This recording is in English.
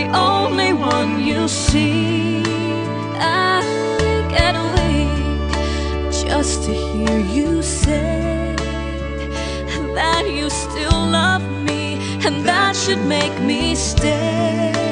the only one you see. I get weak just to hear you say that you still love me, and that should make me stay.